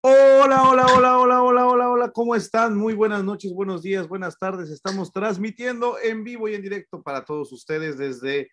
Hola, hola, hola, hola, hola, hola, hola, ¿cómo están? Muy buenas noches, buenos días, buenas tardes. Estamos transmitiendo en vivo y en directo para todos ustedes desde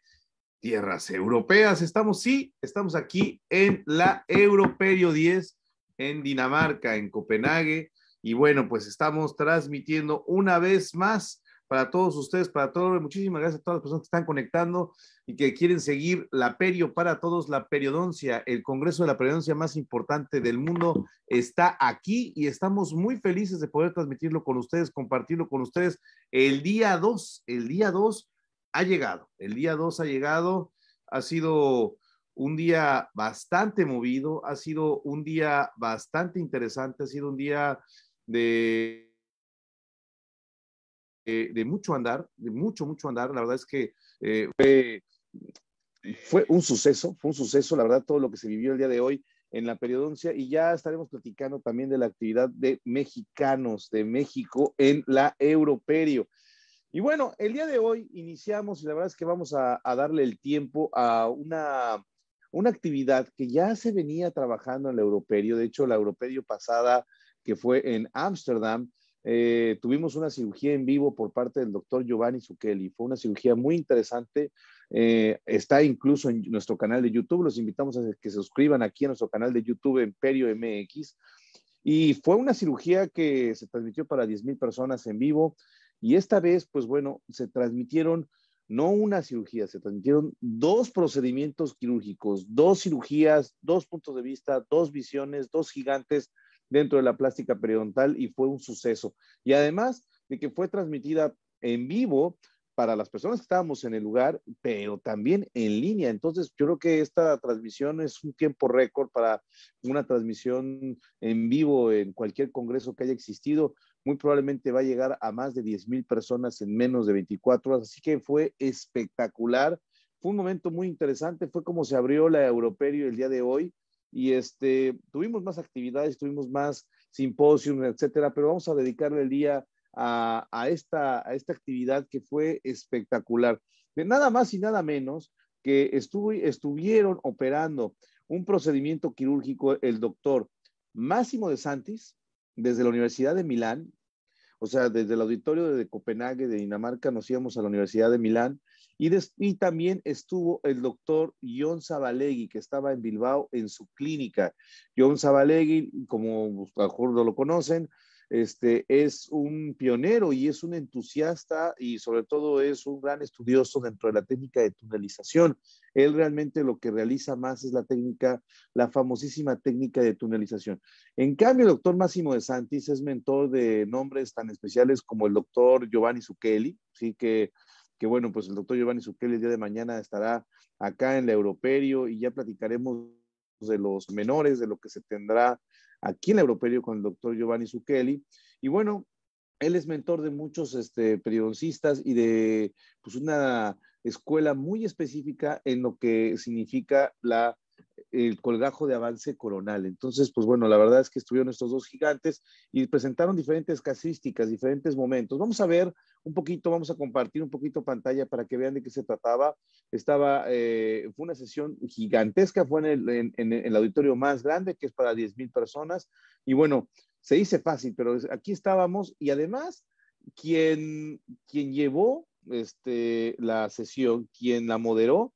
tierras europeas. Estamos, sí, estamos aquí en la Europerio 10 en Dinamarca, en Copenhague. Y bueno, pues estamos transmitiendo una vez más para todos ustedes, para todos, muchísimas gracias a todas las personas que están conectando y que quieren seguir la Perio para todos, la periodoncia, el Congreso de la Periodoncia más importante del mundo está aquí y estamos muy felices de poder transmitirlo con ustedes, compartirlo con ustedes. El día 2, el día 2 ha llegado, el día 2 ha llegado, ha sido un día bastante movido, ha sido un día bastante interesante, ha sido un día de de mucho andar, de mucho, mucho andar. La verdad es que eh, fue, fue un suceso, fue un suceso, la verdad, todo lo que se vivió el día de hoy en la periodoncia y ya estaremos platicando también de la actividad de mexicanos de México en la Europerio. Y bueno, el día de hoy iniciamos y la verdad es que vamos a, a darle el tiempo a una, una actividad que ya se venía trabajando en la Europerio. De hecho, la Europerio pasada, que fue en Ámsterdam, eh, tuvimos una cirugía en vivo por parte del doctor Giovanni Zucchelli. Fue una cirugía muy interesante. Eh, está incluso en nuestro canal de YouTube. Los invitamos a que se suscriban aquí a nuestro canal de YouTube Imperio MX. Y fue una cirugía que se transmitió para 10 mil personas en vivo. Y esta vez, pues bueno, se transmitieron no una cirugía, se transmitieron dos procedimientos quirúrgicos, dos cirugías, dos puntos de vista, dos visiones, dos gigantes dentro de la plástica periodontal y fue un suceso. Y además de que fue transmitida en vivo para las personas que estábamos en el lugar, pero también en línea. Entonces, yo creo que esta transmisión es un tiempo récord para una transmisión en vivo en cualquier congreso que haya existido. Muy probablemente va a llegar a más de 10 mil personas en menos de 24 horas. Así que fue espectacular. Fue un momento muy interesante. Fue como se abrió la Europerio el día de hoy y este, tuvimos más actividades, tuvimos más simposios, etcétera, pero vamos a dedicarle el día a, a, esta, a esta actividad que fue espectacular. De nada más y nada menos que estuvo, estuvieron operando un procedimiento quirúrgico el doctor Máximo de Santis desde la Universidad de Milán, o sea, desde el auditorio de Copenhague, de Dinamarca, nos íbamos a la Universidad de Milán y, también estuvo el doctor John Zabalegui, que estaba en Bilbao en su clínica. John Zabalegui, como a no lo conocen, este, es un pionero y es un entusiasta y sobre todo es un gran estudioso dentro de la técnica de tunelización. Él realmente lo que realiza más es la técnica, la famosísima técnica de tunelización. En cambio, el doctor Máximo de Santis es mentor de nombres tan especiales como el doctor Giovanni Zucchelli, ¿sí? que que bueno, pues el doctor Giovanni Zucchelli el día de mañana estará acá en la Europerio y ya platicaremos de los menores, de lo que se tendrá aquí en la Europerio con el doctor Giovanni Zucchelli. Y bueno, él es mentor de muchos este, periodoncistas y de pues, una escuela muy específica en lo que significa la el colgajo de avance coronal. Entonces, pues bueno, la verdad es que estuvieron estos dos gigantes y presentaron diferentes casuísticas, diferentes momentos. Vamos a ver un poquito, vamos a compartir un poquito pantalla para que vean de qué se trataba. Estaba, eh, fue una sesión gigantesca, fue en el, en, el, auditorio más grande, que es para 10 mil personas. Y bueno, se dice fácil, pero aquí estábamos y además quien, quien llevó este, la sesión, quien la moderó,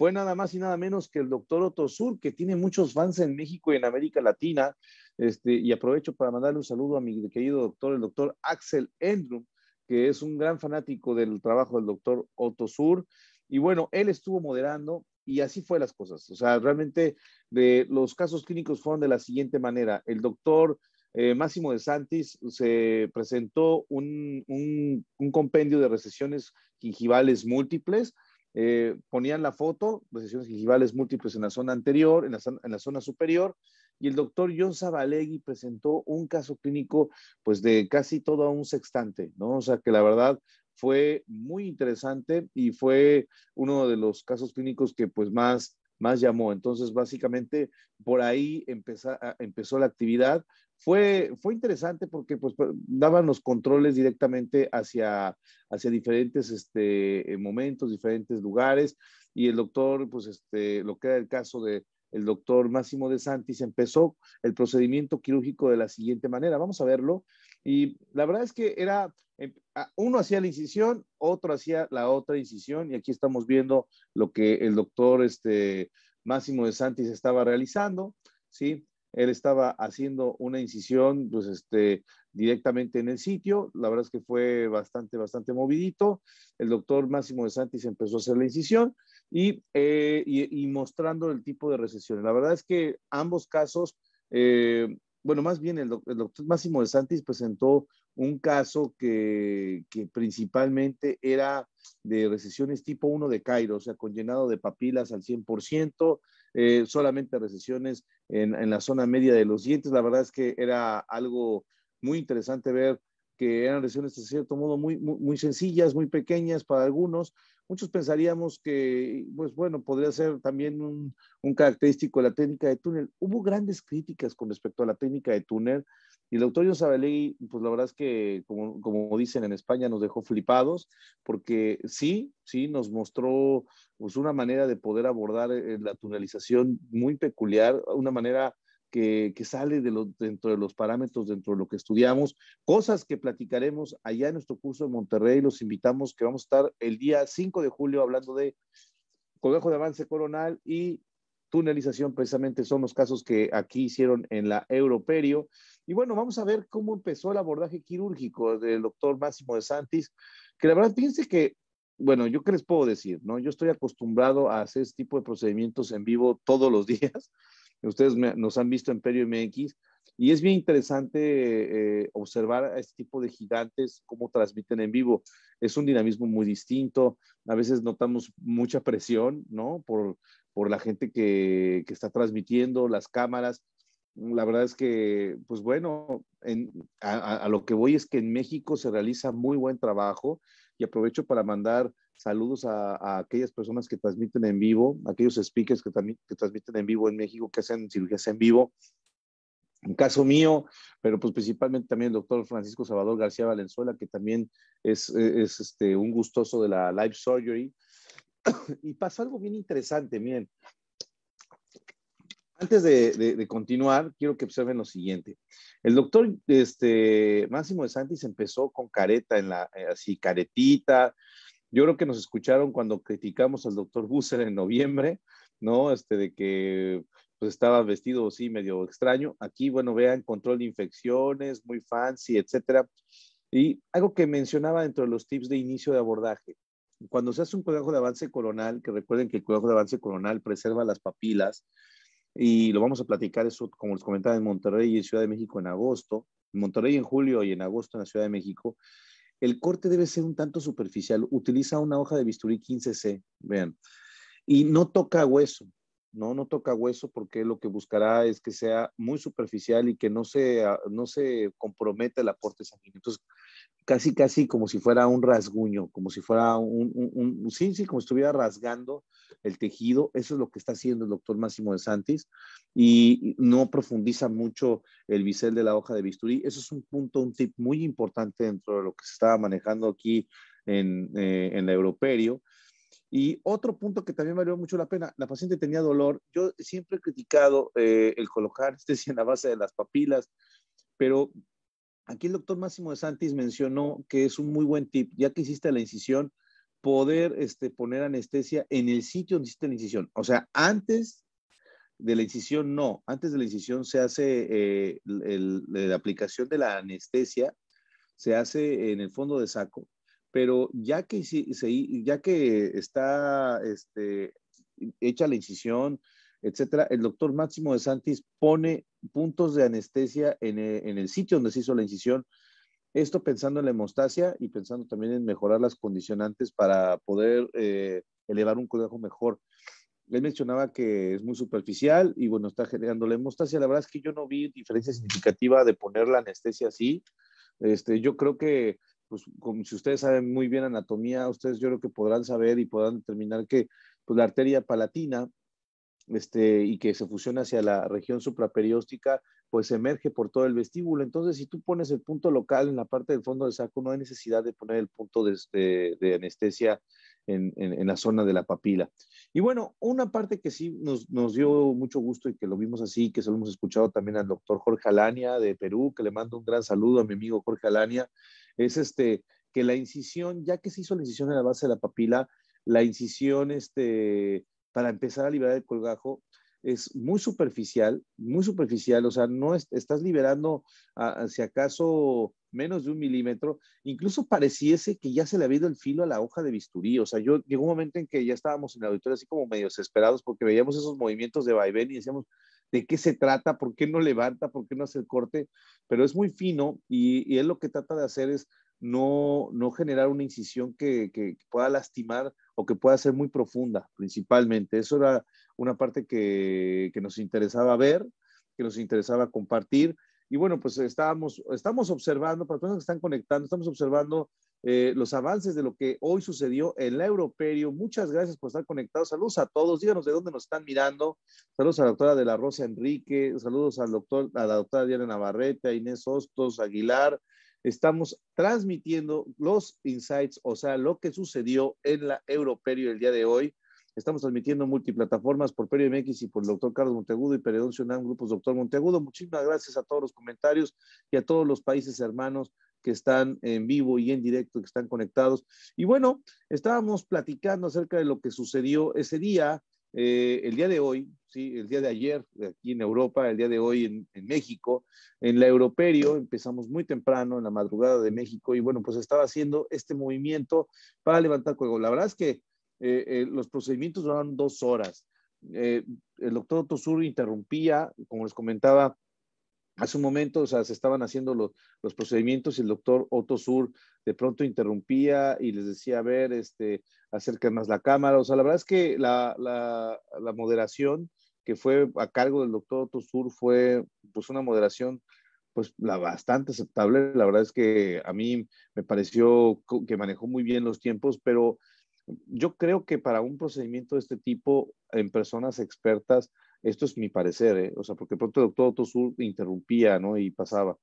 fue nada más y nada menos que el doctor Otto Sur, que tiene muchos fans en México y en América Latina. Este, y aprovecho para mandarle un saludo a mi querido doctor, el doctor Axel Endrum, que es un gran fanático del trabajo del doctor Otto Sur. Y bueno, él estuvo moderando y así fue las cosas. O sea, realmente los casos clínicos fueron de la siguiente manera. El doctor eh, Máximo de Santis se presentó un, un compendio de recesiones gingivales múltiples eh, ponían la foto, recesiones gingivales múltiples en la zona anterior, en la, en la zona superior, y el doctor John Zabalegui presentó un caso clínico, pues de casi todo un sextante, ¿no? O sea que la verdad fue muy interesante y fue uno de los casos clínicos que pues más más llamó. Entonces, básicamente, por ahí empezó, empezó la actividad. Fue, fue interesante porque pues, daban los controles directamente hacia, hacia diferentes este, momentos, diferentes lugares, y el doctor, pues este, lo que era el caso de el doctor Máximo de Santis, empezó el procedimiento quirúrgico de la siguiente manera. Vamos a verlo. Y la verdad es que era, em, uno hacía la incisión, otro hacía la otra incisión, y aquí estamos viendo lo que el doctor este, Máximo de Santis estaba realizando, ¿sí? Él estaba haciendo una incisión, pues, este, directamente en el sitio. La verdad es que fue bastante, bastante movidito. El doctor Máximo de Santis empezó a hacer la incisión eh, y, y, mostrando el tipo de recesión. La verdad es que ambos casos, eh, bueno, más bien el, doctor Máximo de Santis presentó un caso que, que, principalmente era de recesiones tipo 1 de Cairo, o sea, con llenado de papilas al 100%, eh, solamente recesiones en, la zona media de los dientes. La verdad es que era algo muy interesante ver que eran lesiones de cierto modo muy, muy, muy, sencillas, muy pequeñas para algunos. Muchos pensaríamos que, pues bueno, podría ser también un, un, característico de la técnica de túnel. Hubo grandes críticas con respecto a la técnica de túnel y el doctor Yosabelegui, pues la verdad es que, como, como dicen en España, nos dejó flipados porque sí, sí, nos mostró pues, una manera de poder abordar eh, la tunelización muy peculiar, una manera que, sale de dentro de los parámetros, dentro de lo que estudiamos, cosas que platicaremos allá en nuestro curso de Monterrey. Los invitamos que vamos a estar el día 5 de julio hablando de conejo de avance coronal y tunelización, precisamente son los casos que aquí hicieron en la Europerio. Y bueno, vamos a ver cómo empezó el abordaje quirúrgico del doctor Máximo de Santis, que la verdad piense que, bueno, yo qué les puedo decir, ¿no? Yo estoy acostumbrado a hacer este tipo de procedimientos en vivo todos los días Ustedes nos han visto en Perio MX y es bien interesante eh, observar a este tipo de gigantes cómo transmiten en vivo. Es un dinamismo muy distinto. A veces notamos mucha presión, ¿no? Por, por la gente que, que está transmitiendo, las cámaras. La verdad es que, pues bueno, en, a, a, lo que voy es que en México se realiza muy buen trabajo y aprovecho para mandar Saludos a, aquellas personas que transmiten en vivo, aquellos speakers que, también, que transmiten en vivo en México, que hacen cirugías en vivo. En caso mío, pero pues principalmente también el doctor Francisco Salvador García Valenzuela, que también es, es este, un gustoso de la live surgery. Y pasó algo bien interesante, miren. Antes de, de, continuar, quiero que observen lo siguiente. El doctor este, Máximo de Santis empezó con careta, en la, eh, así, caretita, yo creo que nos escucharon cuando criticamos al doctor Busser en noviembre, ¿no? Este, de que pues estaba vestido así medio extraño. Aquí, bueno, vean, control de infecciones, muy fancy, etcétera. Y algo que mencionaba dentro de los tips de inicio de abordaje. Cuando se hace un conejo de avance coronal, que recuerden que el conejo de avance coronal preserva las papilas, y lo vamos a platicar eso, como les comentaba, en Monterrey y en Ciudad de México en agosto, en Monterrey en julio y en agosto en la Ciudad de México, el corte debe ser un tanto superficial. Utiliza una hoja de bisturí 15C, vean, y no toca hueso, ¿no? No toca hueso porque lo que buscará es que sea muy superficial y que no se, no se comprometa el aporte sanguíneo. Entonces, casi, casi como si fuera un rasguño, como si fuera un, un, sí, sí, como si estuviera rasgando el tejido. Eso es lo que está haciendo el doctor Máximo de Santis y no profundiza mucho el bisel de la hoja de bisturí. Eso es un punto, un tip muy importante dentro de lo que se estaba manejando aquí en, eh, en la Europerio. Y otro punto que también valió mucho la pena, la paciente tenía dolor. Yo siempre he criticado eh, el colocar anestesia en la base de las papilas, pero aquí el doctor Máximo de Santis mencionó que es un muy buen tip, ya que hiciste la incisión, poder este, poner anestesia en el sitio donde hiciste la incisión. O sea, antes de la incisión no, antes de la incisión se hace eh, la aplicación de la anestesia, se hace en el fondo de saco, pero ya que, ya que está este, hecha la incisión, etcétera, el doctor Máximo de Santis pone puntos de anestesia en el, en el sitio donde se hizo la incisión esto pensando en la hemostasia y pensando también en mejorar las condicionantes para poder eh, elevar un conejo mejor. Él mencionaba que es muy superficial y bueno, está generando la hemostasia. La verdad es que yo no vi diferencia significativa de poner la anestesia así. Este, yo creo que, pues, como si ustedes saben muy bien anatomía, ustedes yo creo que podrán saber y podrán determinar que pues, la arteria palatina este, y que se fusiona hacia la región supraperióstica, pues emerge por todo el vestíbulo. Entonces, si tú pones el punto local en la parte del fondo del saco, no hay necesidad de poner el punto de, de, anestesia en, en, la zona de la papila. Y bueno, una parte que sí nos, nos, dio mucho gusto y que lo vimos así, que se lo hemos escuchado también al doctor Jorge Alania de Perú, que le mando un gran saludo a mi amigo Jorge Alania, es este, que la incisión, ya que se hizo la incisión en la base de la papila, la incisión este, para empezar a liberar el colgajo es muy superficial, muy superficial, o sea, no estás liberando, si acaso, menos de un milímetro, incluso pareciese que ya se le ha ido el filo a la hoja de bisturí, o sea, yo llegó un momento en que ya estábamos en el auditorio así como medio desesperados porque veíamos esos movimientos de vaivén y decíamos, ¿de qué se trata? ¿Por qué no levanta? ¿Por qué no hace el corte? Pero es muy fino y, y él lo que trata de hacer es no, no generar una incisión que, que, pueda lastimar o que pueda ser muy profunda, principalmente. Eso era una parte que, que, nos interesaba ver, que nos interesaba compartir. Y bueno, pues estábamos, estamos observando, para los que están conectando, estamos observando eh, los avances de lo que hoy sucedió en la Europerio. Muchas gracias por estar conectados. Saludos a todos. Díganos de dónde nos están mirando. Saludos a la doctora de la Rosa Enrique. Saludos al doctor, a la doctora Diana Navarrete, a Inés Hostos Aguilar, estamos transmitiendo los insights, o sea, lo que sucedió en la Europerio el día de hoy. Estamos transmitiendo multiplataformas por Perio MX y por el doctor Carlos Monteagudo y Peredoncio UNAM, Grupos Doctor Monteagudo. Muchísimas gracias a todos los comentarios y a todos los países hermanos que están en vivo y en directo, que están conectados. Y bueno, estábamos platicando acerca de lo que sucedió ese día, eh, el día de hoy, sí, el día de ayer, aquí en Europa, el día de hoy en, México, en la Europerio, empezamos muy temprano, en la madrugada de México, y bueno, pues estaba haciendo este movimiento para levantar juego. La verdad es que eh, eh, los procedimientos duraron dos horas. el doctor Tosur interrumpía, como les comentaba, Hace un momento, o sea, se estaban haciendo los, los procedimientos y el doctor Otto Sur de pronto interrumpía y les decía, a ver, este, acerquen más la cámara. O sea, la verdad es que la, la moderación que fue a cargo del doctor Otto Sur fue pues una moderación pues la bastante aceptable. La verdad es que a mí me pareció que manejó muy bien los tiempos, pero yo creo que para un procedimiento de este tipo en personas expertas, esto es mi parecer, ¿eh? o sea, porque pronto el doctor Tosur interrumpía, ¿no? Y pasaba.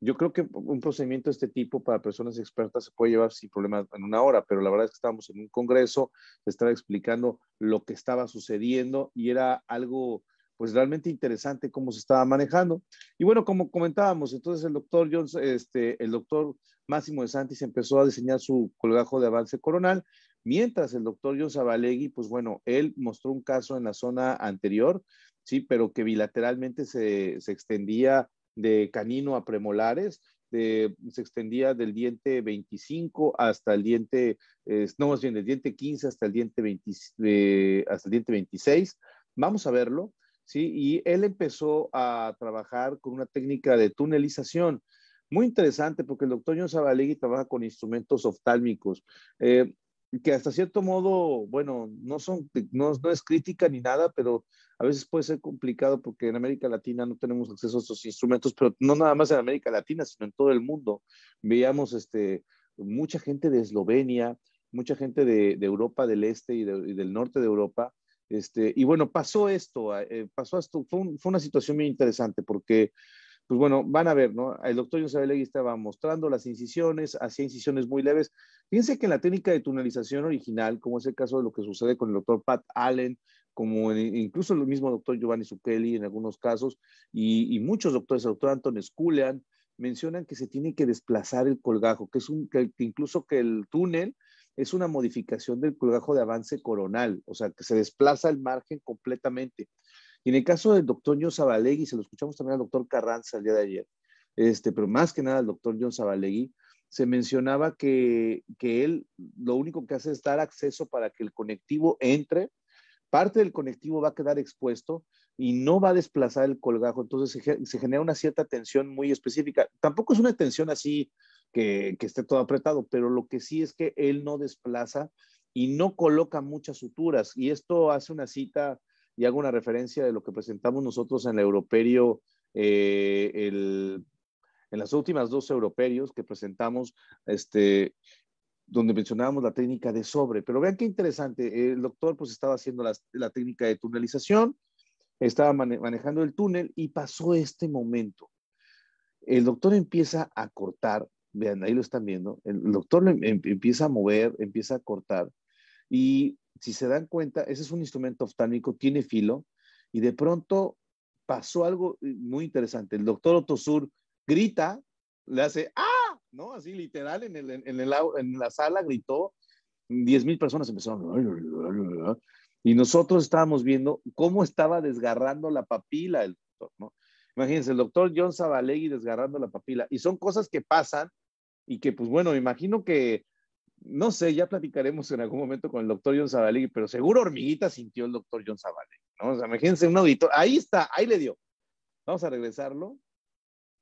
Yo creo que un procedimiento de este tipo para personas expertas se puede llevar sin problema en una hora, pero la verdad es que estábamos en un congreso, se estaba explicando lo que estaba sucediendo y era algo pues realmente interesante cómo se estaba manejando. Y bueno, como comentábamos, entonces el doctor Jones, este, el doctor Máximo de Santis empezó a diseñar su colgajo de avance coronal Mientras el doctor John Zabalegui, pues bueno, él mostró un caso en la zona anterior, sí, pero que bilateralmente se, extendía de canino a premolares, se extendía del diente 25 hasta el diente, no más bien del diente 15 hasta el diente, 20, hasta el diente 26. Vamos a verlo, ¿sí? Y él empezó a trabajar con una técnica de tunelización. Muy interesante porque el doctor John Zabalegui trabaja con instrumentos oftálmicos. Eh, que hasta cierto modo, bueno, no, son, no, no, es crítica ni nada, pero a veces puede ser complicado porque en América Latina no tenemos acceso a estos instrumentos, pero no nada más en América Latina, sino en todo el mundo. Veíamos este, mucha gente de Eslovenia, mucha gente de, de Europa del Este y, del norte de Europa. Este, y bueno, pasó esto, eh, pasó esto, fue, fue, una situación muy interesante porque pues bueno, van a ver, ¿no? El doctor Yosabelegui estaba mostrando las incisiones, hacía incisiones muy leves. Fíjense que en la técnica de tunelización original, como es el caso de lo que sucede con el doctor Pat Allen, como incluso el mismo doctor Giovanni Zucchelli en algunos casos, y, muchos doctores, el doctor Anton Sculian, mencionan que se tiene que desplazar el colgajo, que es un, que incluso que el túnel es una modificación del colgajo de avance coronal, o sea, que se desplaza el margen completamente. Y en el caso del doctor John Zabalegui, se lo escuchamos también al doctor Carranza el día de ayer, este, pero más que nada al doctor John Zabalegui, se mencionaba que, que él lo único que hace es dar acceso para que el conectivo entre, parte del conectivo va a quedar expuesto y no va a desplazar el colgajo, entonces se, se genera una cierta tensión muy específica. Tampoco es una tensión así que, que esté todo apretado, pero lo que sí es que él no desplaza y no coloca muchas suturas y esto hace una cita y hago una referencia de lo que presentamos nosotros en el Europerio, eh, el, en las últimas dos Europerios que presentamos, este, donde mencionábamos la técnica de sobre. Pero vean qué interesante, el doctor pues estaba haciendo la, técnica de tunelización, estaba manejando el túnel y pasó este momento. El doctor empieza a cortar, vean, ahí lo están viendo, el doctor em, empieza a mover, empieza a cortar y si se dan cuenta, ese es un instrumento oftálmico, tiene filo y de pronto pasó algo muy interesante. El doctor Otosur grita, le hace ¡ah! ¿No? Así literal en, el, en, el, la sala gritó, 10 mil personas empezaron. Y nosotros estábamos viendo cómo estaba desgarrando la papila el doctor, ¿no? Imagínense, el doctor John Zabalegui desgarrando la papila. Y son cosas que pasan y que, pues bueno, imagino que, no sé, ya platicaremos en algún momento con el doctor John Zabalegui, pero seguro hormiguita sintió el doctor John Zabalegui, ¿no? O sea, imagínense un auditor, ahí está, ahí le dio. Vamos a regresarlo.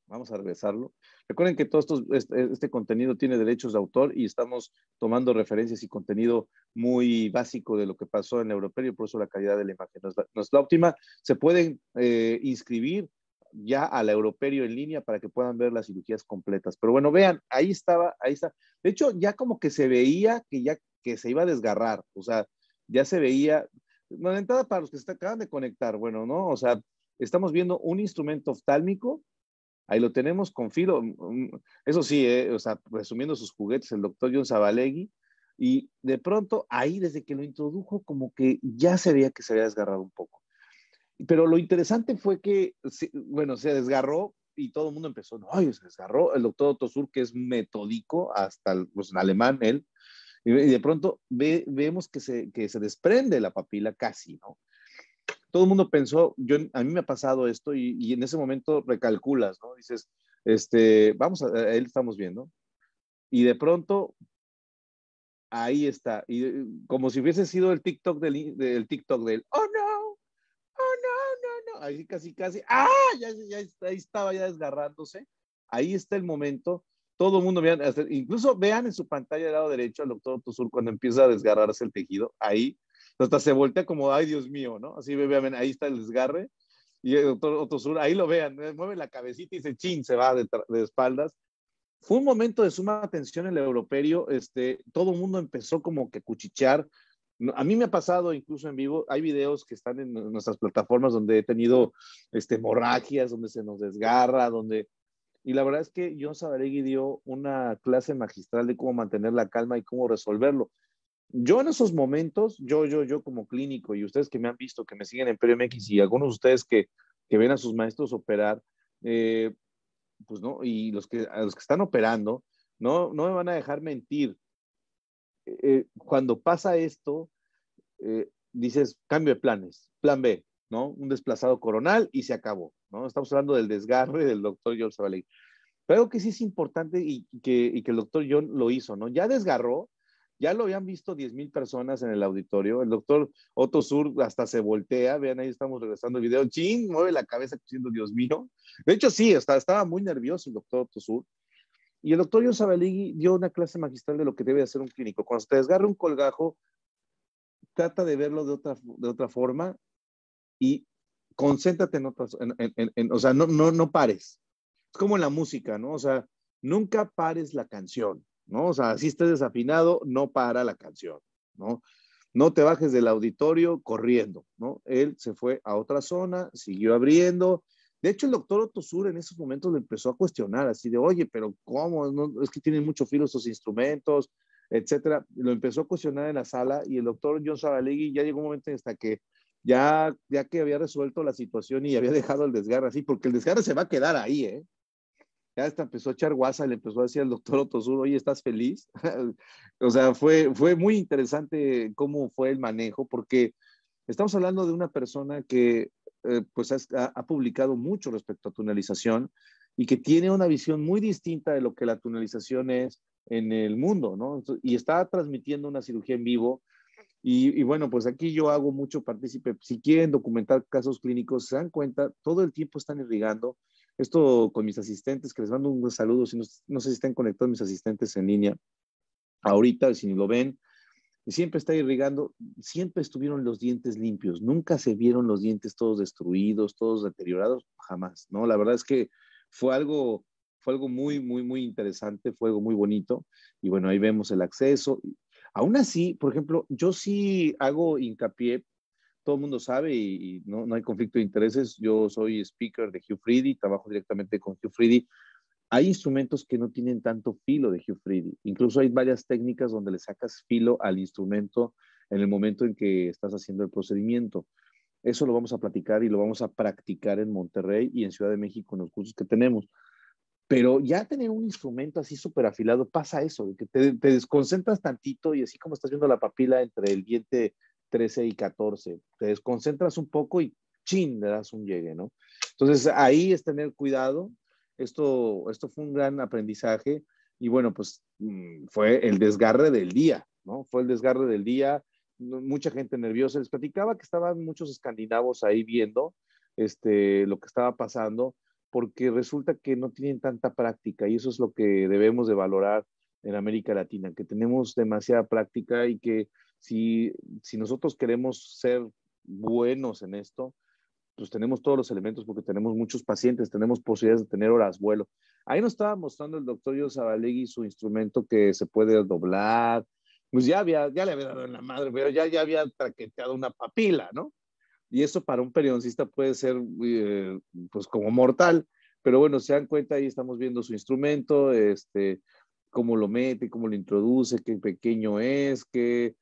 Vamos a regresarlo. Recuerden que todo esto, este, este, contenido tiene derechos de autor y estamos tomando referencias y contenido muy básico de lo que pasó en y por eso la calidad de la imagen no es la, óptima. Se pueden eh, inscribir ya al europeo en línea para que puedan ver las cirugías completas. Pero bueno, vean, ahí estaba, ahí está. De hecho, ya como que se veía que ya que se iba a desgarrar, o sea, ya se veía, entrada para los que se acaban de conectar, bueno, ¿no? O sea, estamos viendo un instrumento oftálmico Ahí lo tenemos con filo. Mm, mm, eso sí, eh, o sea, resumiendo sus juguetes, el doctor John Zabalegui. Y de pronto, ahí desde que lo introdujo, como que ya se veía que se había desgarrado un poco. Pero lo interesante fue que, bueno, se desgarró y todo el mundo empezó, no, se desgarró. El doctor Tosur, que es metódico, hasta pues, en alemán él, y de pronto vemos que se, que se desprende la papila casi, ¿no? todo el mundo pensó, yo, a mí me ha pasado esto y, en ese momento recalculas, ¿no? Dices, este, vamos a, él estamos viendo. Y de pronto, ahí está. Y como si hubiese sido el TikTok del, del TikTok del, oh no. Ahí casi, casi, ah, ya, ya, ahí estaba ya desgarrándose. Ahí está el momento. Todo el mundo, vean, incluso vean en su pantalla del lado derecho al doctor Tosur cuando empieza a desgarrarse el tejido. Ahí hasta se voltea como, ay Dios mío, ¿no? Así vean, ahí está el desgarre. Y el doctor Otosur, ahí lo vean, eh, mueve la cabecita y se chin, se va de, espaldas. Fue un momento de suma atención en el europeo, este, todo el mundo empezó como que cuchichear. A mí me ha pasado incluso en vivo, hay videos que están en nuestras plataformas donde he tenido este, hemorragias, donde se nos desgarra, donde... Y la verdad es que John Sabaregui dio una clase magistral de cómo mantener la calma y cómo resolverlo. Yo en esos momentos, yo, yo, yo como clínico y ustedes que me han visto, que me siguen en PRMX y algunos de ustedes que, que ven a sus maestros operar, eh, pues no, y los que, a los que están operando, no, no me van a dejar mentir. Eh, cuando pasa esto, eh, dices, cambio de planes, plan B, ¿no? Un desplazado coronal y se acabó, ¿no? Estamos hablando del desgarre del doctor John Sabaley. Pero que sí es importante y que, y el doctor John lo hizo, ¿no? Ya desgarró, ya lo habían visto 10 mil personas en el auditorio. El doctor Otto Sur hasta se voltea. Vean, ahí estamos regresando el video. Chin, mueve la cabeza diciendo, Dios mío. De hecho, sí, estaba muy nervioso el doctor Otto Sur. Y el doctor Yosabaligui dio una clase magistral de lo que debe hacer un clínico. Cuando te desgarra un colgajo, trata de verlo de otra, de otra forma y concéntrate en otras, en, o sea, no, no, no pares. Es como en la música, ¿no? O sea, nunca pares la canción. ¿no? O sea, si estés desafinado, no para la canción, ¿no? No te bajes del auditorio corriendo, ¿no? Él se fue a otra zona, siguió abriendo. De hecho, el doctor Otosur en esos momentos le empezó a cuestionar, así de, oye, pero ¿cómo? Es que tienen mucho filo estos instrumentos, etcétera. Lo empezó a cuestionar en la sala y el doctor John Sabalegui ya llegó un momento hasta que ya, ya que había resuelto la situación y había dejado el desgarre así, porque el desgarre se va a quedar ahí, ¿eh? ya hasta empezó a echar guasa, le empezó a decir al doctor Otosur, oye, ¿estás feliz? o sea, fue, fue muy interesante cómo fue el manejo, porque estamos hablando de una persona que eh, pues ha, publicado mucho respecto a tunelización y que tiene una visión muy distinta de lo que la tunelización es en el mundo, ¿no? Y está transmitiendo una cirugía en vivo. Y, bueno, pues aquí yo hago mucho partícipe. Si quieren documentar casos clínicos, se dan cuenta, todo el tiempo están irrigando esto con mis asistentes, que les mando un saludo, si no, no, sé si están conectados mis asistentes en línea ahorita, si lo ven, siempre está irrigando, siempre estuvieron los dientes limpios, nunca se vieron los dientes todos destruidos, todos deteriorados, jamás, ¿no? La verdad es que fue algo, fue algo muy, muy, muy interesante, fue algo muy bonito. Y bueno, ahí vemos el acceso. Aún así, por ejemplo, yo sí hago hincapié, todo el mundo sabe y, no, no, hay conflicto de intereses. Yo soy speaker de Hugh Freedy, trabajo directamente con Hugh Freedy. Hay instrumentos que no tienen tanto filo de Hugh. Incluso hay varias técnicas donde le sacas filo al instrumento en el momento en que estás haciendo el procedimiento. Eso lo vamos a platicar y lo vamos a practicar en Monterrey y en Ciudad de México en los cursos que tenemos. Pero ya tener un instrumento así súper afilado, pasa eso, que te, desconcentras tantito y así como estás viendo la papila entre el diente 13 y 14, te desconcentras un poco y chin, le das un llegue, ¿no? Entonces ahí es tener cuidado. Esto, esto fue un gran aprendizaje y bueno, pues mm, fue el desgarre del día, ¿no? Fue el desgarre del día mucha gente nerviosa. Les platicaba que estaban muchos escandinavos ahí viendo este, lo que estaba pasando, porque resulta que no tienen tanta práctica y eso es lo que debemos de valorar en América Latina, que tenemos demasiada práctica y que si, si nosotros queremos ser buenos en esto, pues tenemos todos los elementos porque tenemos muchos pacientes, tenemos posibilidades de tener horas vuelo. Ahí nos estaba mostrando el doctor Yosabalegui su instrumento que se puede doblar, pues ya, había, ya le había dado en la madre, pero ya, ya había traqueteado una papila, ¿no? Y eso para un periodoncista puede ser, eh, pues, como mortal, pero bueno, se dan cuenta, ahí estamos viendo su instrumento, este, cómo lo mete, cómo lo introduce, qué pequeño es, qué,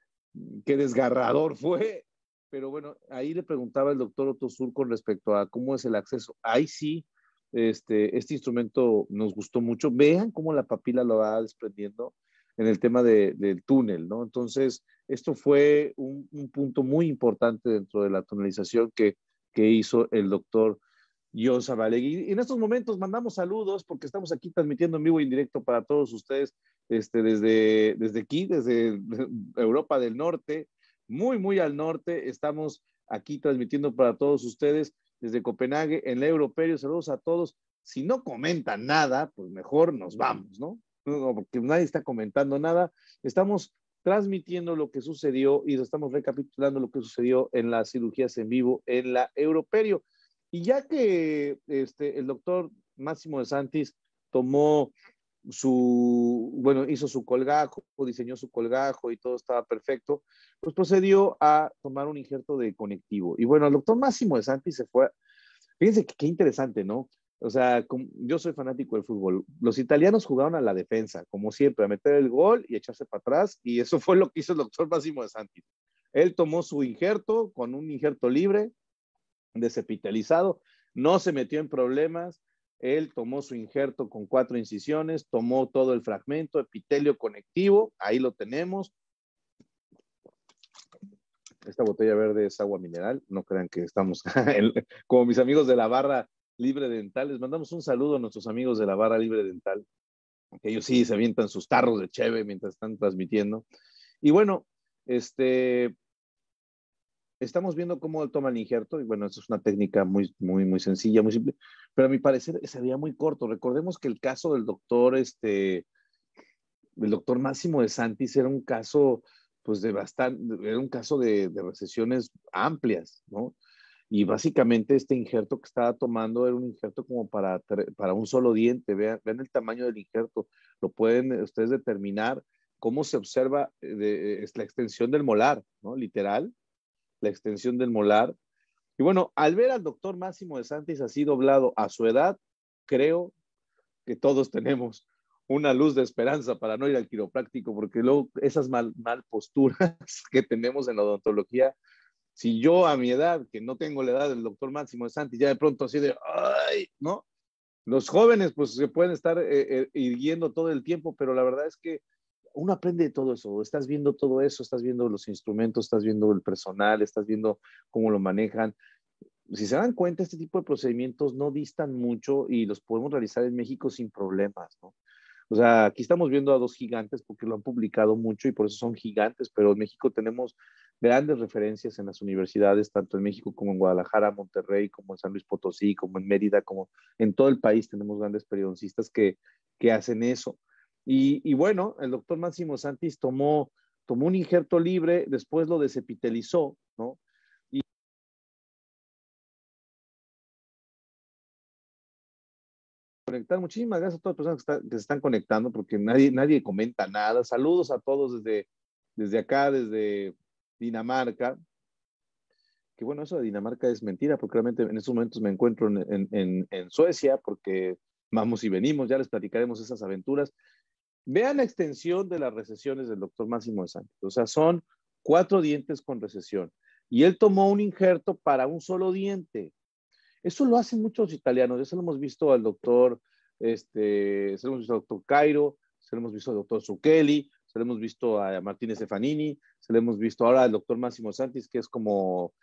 qué desgarrador fue. Pero bueno, ahí le preguntaba el doctor Otosur con respecto a cómo es el acceso. Ahí sí, este, este instrumento nos gustó mucho. Vean cómo la papila lo va desprendiendo en el tema del túnel, ¿no? Entonces, esto fue un, punto muy importante dentro de la tonalización que, que hizo el doctor John Zabalegui. Y en estos momentos mandamos saludos porque estamos aquí transmitiendo en vivo y en directo para todos ustedes este, desde, desde aquí, desde Europa del Norte, muy, muy al norte. Estamos aquí transmitiendo para todos ustedes desde Copenhague en la Europeo. Saludos a todos. Si no comentan nada, pues mejor nos vamos, ¿no? porque nadie está comentando nada. Estamos transmitiendo lo que sucedió y estamos recapitulando lo que sucedió en las cirugías en vivo en la Europerio. Y ya que este, el doctor Máximo de Santis tomó su, bueno, hizo su colgajo, diseñó su colgajo y todo estaba perfecto, pues procedió a tomar un injerto de conectivo. Y bueno, el doctor Máximo de Santis se fue, fíjense qué interesante, ¿no? O sea, yo soy fanático del fútbol. Los italianos jugaron a la defensa, como siempre, a meter el gol y echarse para atrás, y eso fue lo que hizo el doctor Máximo de Santi. Él tomó su injerto con un injerto libre, desepitalizado, no se metió en problemas, él tomó su injerto con cuatro incisiones, tomó todo el fragmento, epitelio conectivo, ahí lo tenemos. Esta botella verde es agua mineral, no crean que estamos como mis amigos de la barra Libre Dental. Les mandamos un saludo a nuestros amigos de la Barra Libre Dental, que ellos sí se avientan sus tarros de cheve mientras están transmitiendo. Y bueno, este, estamos viendo cómo toma el injerto, y bueno, eso es una técnica muy, muy, muy sencilla, muy simple, pero a mi parecer sería muy corto. Recordemos que el caso del doctor, este, el doctor Máximo de Santis era un caso, pues de bastante, era un caso de, de recesiones amplias, ¿no? Y básicamente este injerto que estaba tomando era un injerto como para, para un solo diente. Vean, vean el tamaño del injerto. Lo pueden ustedes determinar cómo se observa eh, de, es la extensión del molar, ¿no? Literal, la extensión del molar. Y bueno, al ver al doctor Máximo de Santis así doblado a su edad, creo que todos tenemos una luz de esperanza para no ir al quiropráctico, porque luego esas mal, posturas que tenemos en la odontología si yo a mi edad, que no tengo la edad del doctor Máximo de Santi, ya de pronto así de, ay, ¿no? Los jóvenes pues se pueden estar eh, eh todo el tiempo, pero la verdad es que uno aprende de todo eso, estás viendo todo eso, estás viendo los instrumentos, estás viendo el personal, estás viendo cómo lo manejan. Si se dan cuenta, este tipo de procedimientos no distan mucho y los podemos realizar en México sin problemas, ¿no? O sea, aquí estamos viendo a dos gigantes porque lo han publicado mucho y por eso son gigantes, pero en México tenemos grandes referencias en las universidades, tanto en México como en Guadalajara, Monterrey, como en San Luis Potosí, como en Mérida, como en todo el país tenemos grandes periodistas que, que hacen eso. Y, y, bueno, el doctor Máximo Santis tomó, tomó un injerto libre, después lo desepitelizó, ¿no? conectar. Muchísimas gracias a todas las personas que, se están conectando porque nadie, nadie comenta nada. Saludos a todos desde, desde acá, desde Dinamarca. Que bueno, eso de Dinamarca es mentira porque realmente en estos momentos me encuentro en, en, en Suecia porque vamos y venimos, ya les platicaremos esas aventuras. Vean la extensión de las recesiones del doctor Máximo de Santos. O sea, son cuatro dientes con recesión. Y él tomó un injerto para un solo diente. Eso lo hacen muchos italianos. Eso lo hemos visto al doctor, este, se hemos visto al doctor Cairo, se lo hemos visto al doctor Zucchelli, se lo hemos visto a Martínez Stefanini, se lo hemos visto ahora al doctor Máximo Santis, que es como,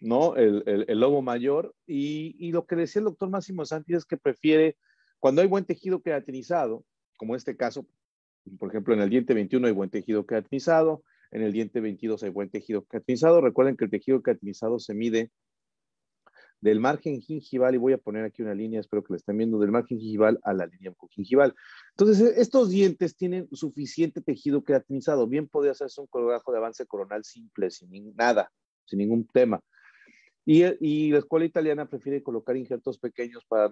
¿no? El, el, lobo mayor. Y, y, lo que decía el doctor Máximo Santis es que prefiere, cuando hay buen tejido queratinizado, como este caso, por ejemplo, en el diente 21 hay buen tejido queratinizado, en el diente 22 hay buen tejido queratinizado. Recuerden que el tejido queratinizado se mide del margen gingival, y voy a poner aquí una línea, espero que la estén viendo, del margen gingival a la línea gingival. Entonces, e, estos dientes tienen suficiente tejido queratinizado. Bien podría hacerse un colgajo de avance coronal simple, sin nada, sin ningún tema. Y, y, la escuela italiana prefiere colocar injertos pequeños para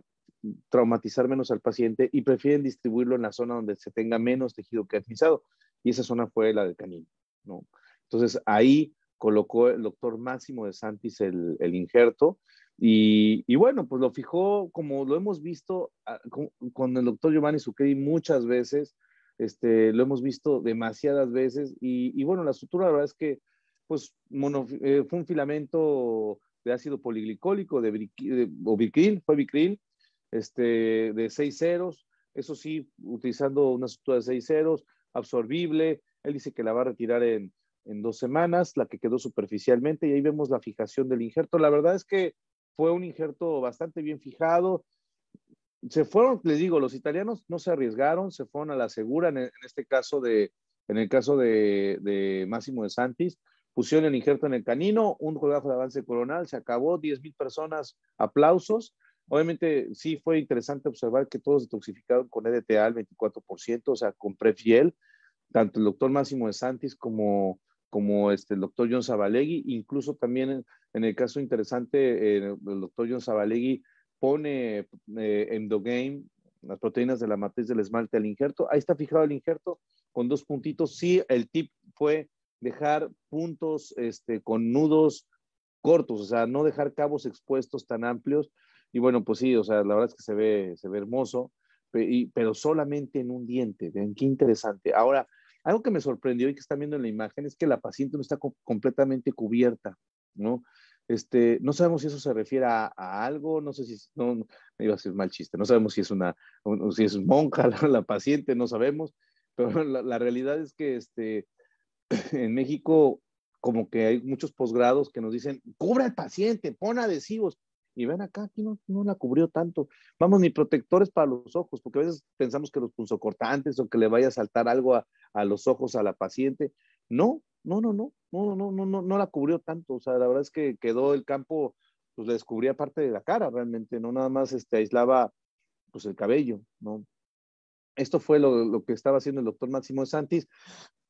traumatizar menos al paciente y prefieren distribuirlo en la zona donde se tenga menos tejido queratinizado. Y esa zona fue la del canino. ¿no? Entonces ahí colocó el doctor Máximo de Santis el, el injerto y, y, bueno, pues lo fijó como lo hemos visto ah, con, el doctor Giovanni Zucchelli muchas veces, este, lo hemos visto demasiadas veces y, y bueno, la estructura la verdad es que pues mono, eh, fue un filamento de ácido poliglicólico de, o bicril, fue bicril, este, de seis ceros, eso sí, utilizando una estructura de seis ceros, absorbible, él dice que la va a retirar en, en dos semanas, la que quedó superficialmente, y ahí vemos la fijación del injerto. La verdad es que fue un injerto bastante bien fijado. Se fueron, les digo, los italianos no se arriesgaron, se fueron a la segura en, este caso de, en el caso de, de Máximo de Santis, pusieron el injerto en el canino, un colgajo de avance coronal, se acabó, 10 mil personas, aplausos. Obviamente sí fue interesante observar que todos detoxificaron con EDTA al 24%, o sea, con prefiel, tanto el doctor Máximo de Santis como, como este, el doctor John Zabalegui, incluso también en, el caso interesante, eh, el doctor John Zabalegui pone eh, endogame, las proteínas de la matriz del esmalte al injerto. Ahí está fijado el injerto con dos puntitos. Sí, el tip fue dejar puntos este, con nudos cortos, o sea, no dejar cabos expuestos tan amplios. Y bueno, pues sí, o sea, la verdad es que se ve, se ve hermoso, pero solamente en un diente. Ven qué interesante. Ahora, algo que me sorprendió y que están viendo en la imagen es que la paciente no está completamente cubierta, ¿no? Este, no sabemos si eso se refiere a, algo, no sé si, no, me iba a ser mal chiste, no sabemos si es una, si es monja la, paciente, no sabemos, pero la, realidad es que este, en México como que hay muchos posgrados que nos dicen, cubre al paciente, pon adhesivos. Y ven acá, aquí no, no, la cubrió tanto. Vamos, ni protectores para los ojos, porque a veces pensamos que los punzocortantes o que le vaya a saltar algo a, a los ojos a la paciente. No, no, no, no, no, no, no, no, no la cubrió tanto. O sea, la verdad es que quedó el campo, pues le descubría parte de la cara realmente, no nada más este, aislaba pues el cabello, ¿no? Esto fue lo, que estaba haciendo el doctor Máximo de Santis.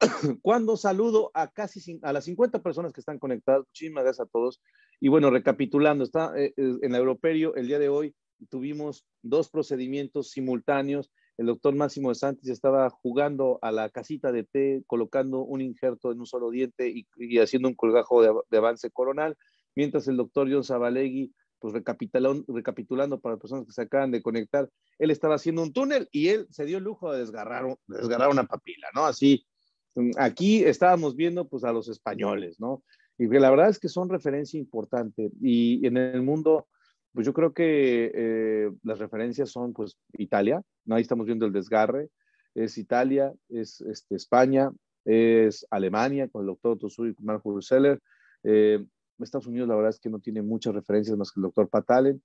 Cuando saludo a casi a las 50 personas que están conectadas, muchísimas gracias a todos. Y bueno, recapitulando, está eh, eh, en el Europerio el día de hoy tuvimos dos procedimientos simultáneos. El doctor Máximo de Santis estaba jugando a la casita de té, colocando un injerto en un solo diente y, haciendo un colgajo de, de, avance coronal, mientras el doctor John Zabalegui pues recapitulando, para personas que se acaban de conectar, él estaba haciendo un túnel y él se dio el lujo de desgarrar, desgarrar una papila, ¿no? Así, mm, aquí estábamos viendo pues a los españoles, ¿no? Y la verdad es que son referencia importante y en el mundo, pues yo creo que eh, las referencias son pues Italia, ¿no? Ahí estamos viendo el desgarre, es Italia, es este, España, es Alemania con el doctor Tosui y Mark Seller, eh, Estados Unidos la verdad es que no tiene muchas referencias más que el doctor Patalen.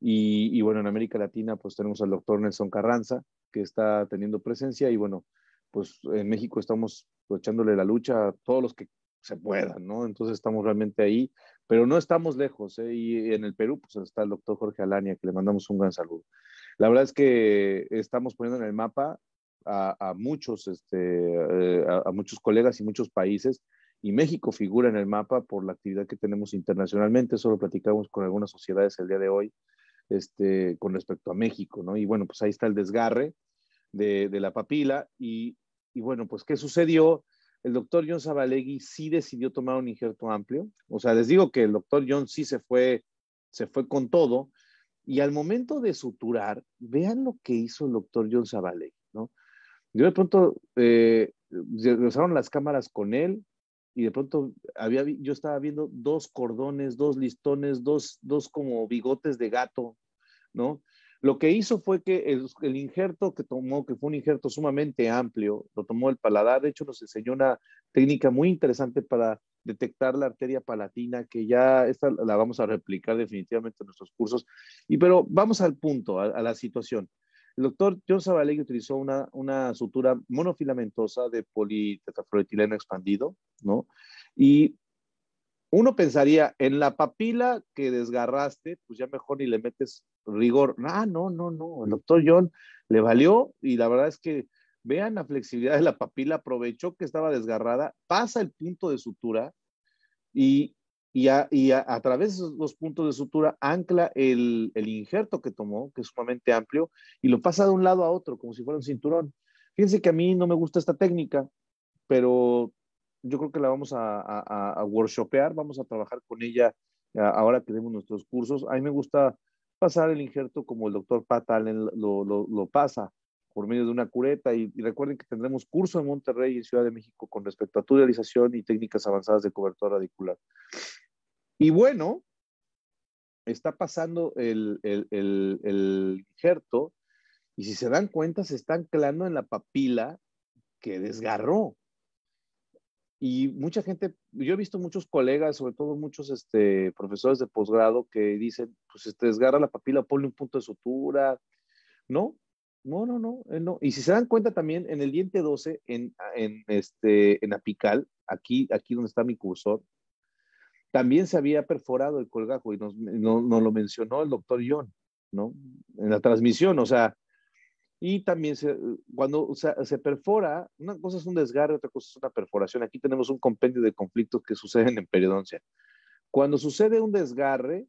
Y, y, bueno, en América Latina pues tenemos al doctor Nelson Carranza, que está teniendo presencia. Y bueno, pues en México estamos echándole la lucha a todos los que se puedan, ¿no? Entonces estamos realmente ahí, pero no estamos lejos. ¿eh? Y en el Perú pues está el doctor Jorge Alania, que le mandamos un gran saludo. La verdad es que estamos poniendo en el mapa a, a muchos, este, eh, a, a muchos colegas y muchos países y México figura en el mapa por la actividad que tenemos internacionalmente. Eso lo platicamos con algunas sociedades el día de hoy. este, con respecto a México, ¿no? Y bueno, pues ahí está el desgarre de, la papila y, y, bueno, pues ¿qué sucedió? El doctor John Zabalegui sí decidió tomar un injerto amplio, o sea, les digo que el doctor John sí se fue, se fue con todo, y al momento de suturar, vean lo que hizo el doctor John Zabalegui, ¿no? Yo de pronto eh, regresaron las cámaras con él y de pronto había, yo estaba viendo dos cordones, dos listones, dos, dos como bigotes de gato, ¿no? Lo que hizo fue que el, injerto que tomó, que fue un injerto sumamente amplio, lo tomó el paladar, de hecho nos enseñó una técnica muy interesante para detectar la arteria palatina, que ya esta la vamos a replicar definitivamente en nuestros cursos. Y pero vamos al punto, a la situación. El doctor John Zabalegui utilizó una, sutura monofilamentosa de politetrafluoretileno expandido, ¿no? Y uno pensaría, en la papila que desgarraste, pues ya mejor ni le metes rigor. Ah, no, no, no. El doctor John le valió y la verdad es que vean la flexibilidad de la papila, aprovechó que estaba desgarrada, pasa el punto de sutura y y, a, través de dos puntos de sutura ancla el, injerto que tomó, que es sumamente amplio, y lo pasa de un lado a otro, como si fuera un cinturón. Fíjense que a mí no me gusta esta técnica, pero yo creo que la vamos a, a, workshopear, vamos a trabajar con ella ahora que tenemos nuestros cursos. A mí me gusta pasar el injerto como el doctor Pat Allen lo, pasa, por medio de una cureta. Y, y, recuerden que tendremos curso en Monterrey y en Ciudad de México con respecto a tu realización y técnicas avanzadas de cobertura radicular. Y bueno, está pasando el, injerto y si se dan cuenta se está anclando en la papila que desgarró. Y mucha gente, yo he visto muchos colegas, sobre todo muchos este, profesores de posgrado que dicen, pues este, desgarra la papila, ponle un punto de sutura. No, no, no, no, no. Y si se dan cuenta también en el diente 12, en, en, este, en apical, aquí, aquí donde está mi cursor, también se había perforado el colgajo y nos, lo mencionó el doctor John, ¿no? En la transmisión, o sea, y también se, cuando se perfora, una cosa es un desgarre, otra cosa es una perforación. Aquí tenemos un compendio de conflictos que suceden en periodoncia. Cuando sucede un desgarre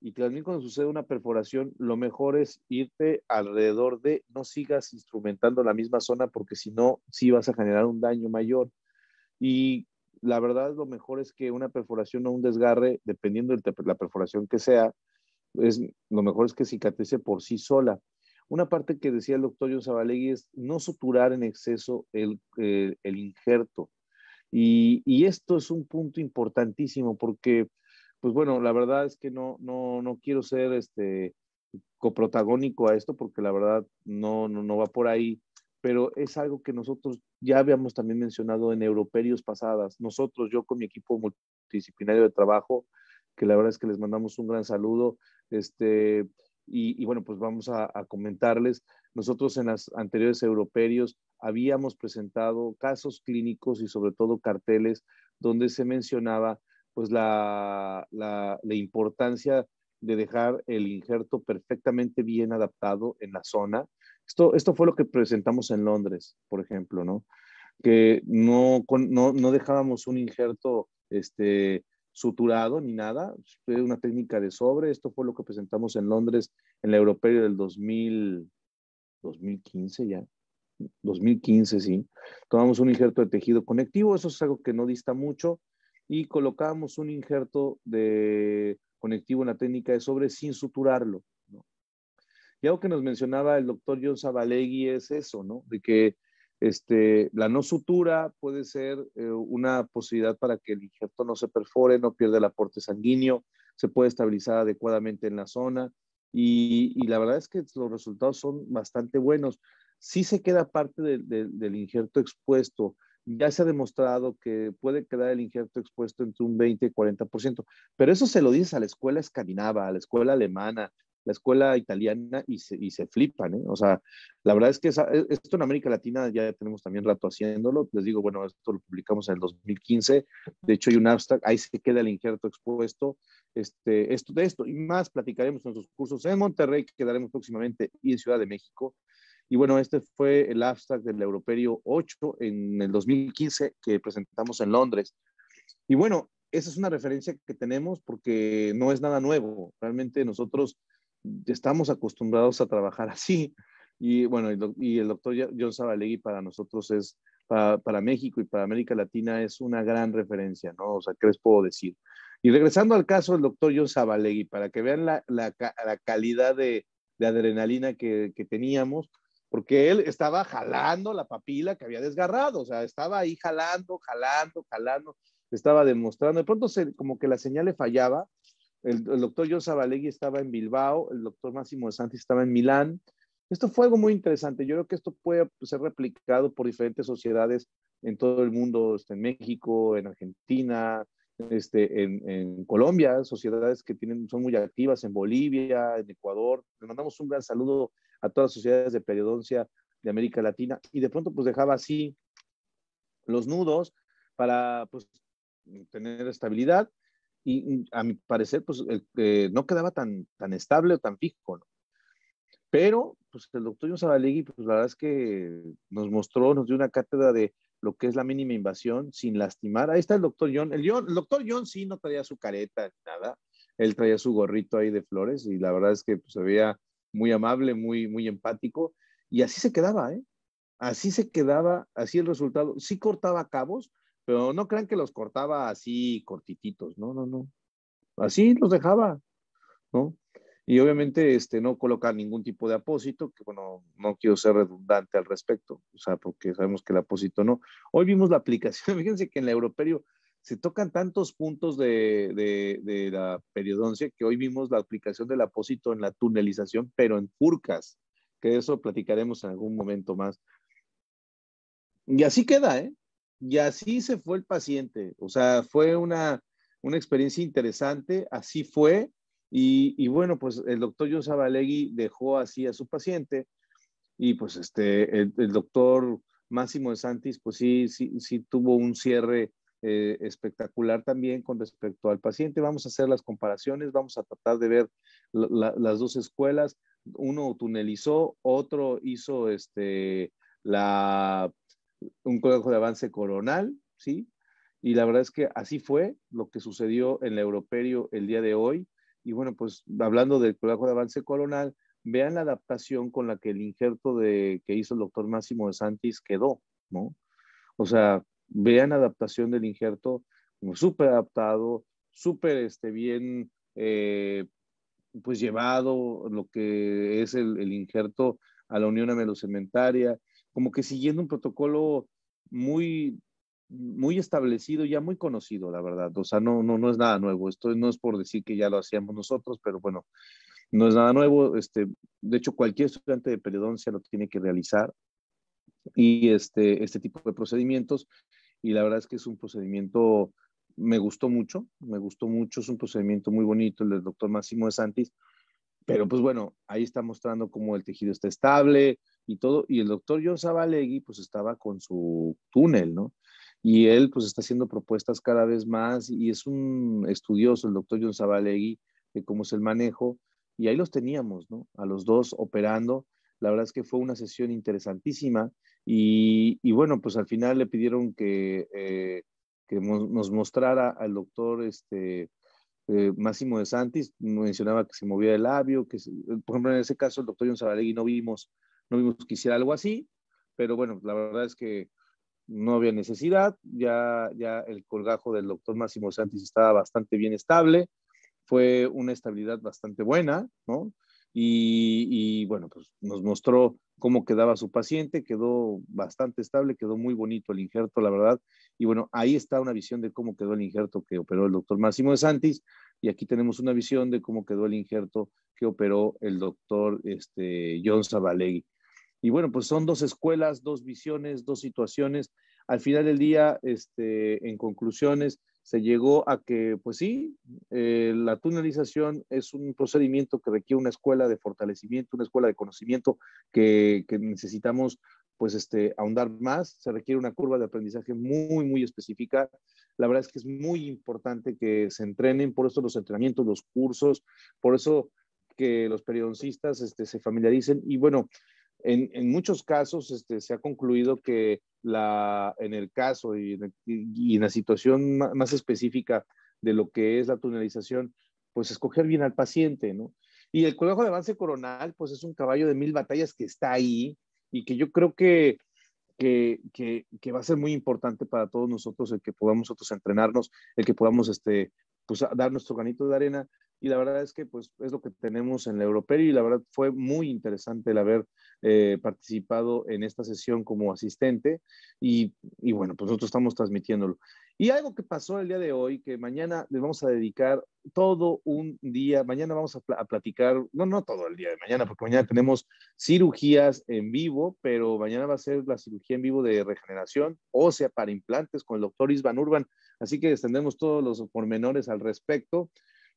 y también cuando sucede una perforación, lo mejor es irte alrededor de, no sigas instrumentando la misma zona porque si no, sí vas a generar un daño mayor. Y la verdad lo mejor es que una perforación o un desgarre, dependiendo de la perforación que sea, es, lo mejor es que cicatrice por sí sola. Una parte que decía el doctor Yosabalegui es no suturar en exceso el, el injerto. Y, y, esto es un punto importantísimo porque, pues bueno, la verdad es que no, no, no quiero ser este coprotagónico a esto porque la verdad no, no, no va por ahí, pero es algo que nosotros ya habíamos también mencionado en Europerios pasadas. Nosotros, yo con mi equipo multidisciplinario de trabajo, que la verdad es que les mandamos un gran saludo, este, y, bueno, pues vamos a, comentarles. Nosotros en las anteriores Europerios habíamos presentado casos clínicos y sobre todo carteles donde se mencionaba pues la, la, la importancia de dejar el injerto perfectamente bien adaptado en la zona, esto, esto fue lo que presentamos en Londres, por ejemplo, ¿no? Que no, no, no dejábamos un injerto este, suturado ni nada, fue una técnica de sobre. Esto fue lo que presentamos en Londres en la Europea del 2000, 2015 ya. 2015, sí. Tomamos un injerto de tejido conectivo, eso es algo que no dista mucho, y colocamos un injerto de conectivo en la técnica de sobre sin suturarlo. Y algo que nos mencionaba el doctor John Zabalegui es eso, ¿no? De que este, la no sutura puede ser eh, una posibilidad para que el injerto no se perfore, no pierda el aporte sanguíneo, se puede estabilizar adecuadamente en la zona y, la verdad es que los resultados son bastante buenos. Sí se queda parte del injerto expuesto. Ya se ha demostrado que puede quedar el injerto expuesto entre un 20 y 40%, pero eso se lo dices a la escuela escandinava, a la escuela alemana, la escuela italiana y se, y se flipan, ¿eh? O sea, la verdad es que e, esto en América Latina ya tenemos también rato haciéndolo. Les digo, bueno, esto lo publicamos en el 2015. De hecho, hay un abstract, ahí se queda el injerto expuesto. Este, esto, de esto y más platicaremos en nuestros cursos en Monterrey, que daremos próximamente, y en Ciudad de México. Y bueno, este fue el abstract del Europeo 8 en el 2015 que presentamos en Londres. Y bueno, esa es una referencia que tenemos porque no es nada nuevo. Realmente nosotros estamos acostumbrados a trabajar así. Y bueno, y el doctor John Zabalegui para nosotros es, para, México y para América Latina es una gran referencia, ¿no? O sea, ¿qué les puedo decir? Y regresando al caso del doctor John Zabalegui, para que vean la, la, calidad de, adrenalina que, que, teníamos, porque él estaba jalando la papila que había desgarrado, o sea, estaba ahí jalando, jalando, jalando, estaba demostrando. De pronto, se, como que la señal le fallaba. El, doctor John Zabalegui estaba en Bilbao, el doctor Máximo de Santi estaba en Milán. Esto fue algo muy interesante. Yo creo que esto puede ser replicado por diferentes sociedades en todo el mundo, este, en México, en Argentina, este, en, en, Colombia, sociedades que tienen, son muy activas, en Bolivia, en Ecuador. Le mandamos un gran saludo a todas las sociedades de periodoncia de América Latina y de pronto pues dejaba así los nudos para pues tener estabilidad y a mi parecer pues eh, no quedaba tan, tan estable o tan fijo, ¿no? Pero pues el doctor Zabalegui pues la verdad es que nos mostró, nos dio una cátedra de lo que es la mínima invasión sin lastimar. Ahí está el doctor John. El, John, el doctor John sí no traía su careta, nada. Él traía su gorrito ahí de flores y la verdad es que pues, se veía muy amable, muy, muy empático, y así se quedaba, ¿eh? Así se quedaba, así el resultado. Sí cortaba cabos, pero no crean que los cortaba así cortititos, no, no, no. Así los dejaba, ¿no? Y obviamente este, no colocar ningún tipo de apósito, que bueno, no quiero ser redundante al respecto, o sea, porque sabemos que el apósito no. Hoy vimos la aplicación, fíjense que en la Europerio se tocan tantos puntos de, la periodoncia que hoy vimos la aplicación del apósito en la tunelización, pero en furcas, que eso platicaremos en algún momento más. Y así queda, ¿eh? Y así se fue el paciente. O sea, fue una, experiencia interesante, así fue. Y, bueno, pues el doctor John Zabalegui dejó así a su paciente y pues este, el, el doctor Máximo de Santis, pues sí, sí, sí tuvo un cierre eh, espectacular también con respecto al paciente. Vamos a hacer las comparaciones, vamos a tratar de ver las dos escuelas. Uno tunelizó, otro hizo este, la, un código de avance coronal, ¿sí? Y la verdad es que así fue lo que sucedió en la Europerio el día de hoy. Y bueno, pues hablando del código de avance coronal, vean la adaptación con la que el injerto de, que hizo el doctor Máximo de Santis quedó, ¿no? O sea, vean adaptación del injerto súper adaptado, súper este, bien eh, pues llevado lo que es el, injerto a la unión amelocementaria, como que siguiendo un protocolo muy, muy establecido, ya muy conocido, la verdad. O sea, no, no, no es nada nuevo. Esto no es por decir que ya lo hacíamos nosotros, pero bueno, no es nada nuevo. Este, de hecho, cualquier estudiante de periodoncia lo tiene que realizar y este, este tipo de procedimientos y la verdad es que es un procedimiento, me gustó mucho, me gustó mucho, es un procedimiento muy bonito el del doctor Máximo de Santis, pero pues bueno, ahí está mostrando cómo el tejido está estable y todo, y el doctor John Zabalegui pues estaba con su túnel, ¿no? Y él pues está haciendo propuestas cada vez más y es un estudioso, el doctor John Zabalegui, de cómo es el manejo, y ahí los teníamos, ¿no? A los dos operando. La verdad es que fue una sesión interesantísima y, bueno, pues al final le pidieron que, eh, que nos mostrara al doctor este, eh, Máximo de Santis, mencionaba que se movía el labio, que por ejemplo en ese caso el doctor John Zabalegui no vimos, no vimos que hiciera algo así, pero bueno, la verdad es que no había necesidad, ya, ya el colgajo del doctor Máximo Santis estaba bastante bien estable, fue una estabilidad bastante buena, ¿no? Y, bueno, pues nos mostró cómo quedaba su paciente, quedó bastante estable, quedó muy bonito el injerto, la verdad. Y bueno, ahí está una visión de cómo quedó el injerto que operó el doctor Máximo de Santis, y aquí tenemos una visión de cómo quedó el injerto que operó el doctor este, John Zabalegui. Y bueno, pues son dos escuelas, dos visiones, dos situaciones. Al final del día, este, en conclusiones, se llegó a que, pues sí, eh, la tunelización es un procedimiento que requiere una escuela de fortalecimiento, una escuela de conocimiento que, necesitamos, pues, este, ahondar más. Se requiere una curva de aprendizaje muy, muy específica. La verdad es que es muy importante que se entrenen, por eso los entrenamientos, los cursos, por eso que los periodoncistas este, se familiaricen. Y bueno, en, muchos casos este, se ha concluido que la, en el caso y en, la situación más específica de lo que es la tunelización, pues escoger bien al paciente, ¿no? Y el Colegio de Avance Coronal, pues es un caballo de mil batallas que está ahí y que yo creo que, que, que, va a ser muy importante para todos nosotros el que podamos nosotros entrenarnos, el que podamos este, pues, dar nuestro granito de arena y la verdad es que pues es lo que tenemos en la Europea y la verdad fue muy interesante el haber eh, participado en esta sesión como asistente y, y, bueno, pues nosotros estamos transmitiéndolo. Y algo que pasó el día de hoy, que mañana les vamos a dedicar todo un día, mañana vamos a, a platicar, no, no todo el día de mañana, porque mañana tenemos cirugías en vivo, pero mañana va a ser la cirugía en vivo de regeneración ósea para implantes con el doctor Isvan Urban, así que extendemos todos los pormenores al respecto.